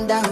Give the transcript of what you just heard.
calm down.